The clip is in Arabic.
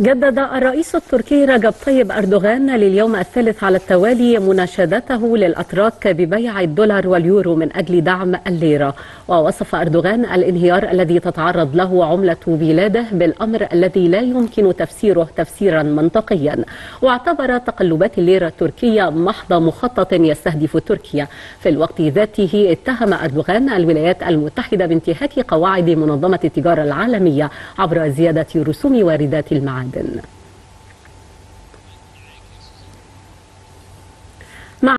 جدد الرئيس التركي رجب طيب أردوغان لليوم الثالث على التوالي مناشدته للأتراك ببيع الدولار واليورو من أجل دعم الليرة. ووصف أردوغان الانهيار الذي تتعرض له عملة بلاده بالأمر الذي لا يمكن تفسيره تفسيرا منطقيا. واعتبر تقلبات الليرة التركية محض مخطط يستهدف تركيا. في الوقت ذاته اتهم أردوغان الولايات المتحدة بانتهاك قواعد منظمة التجارة العالمية عبر زيادة رسوم واردات المعادن দেন না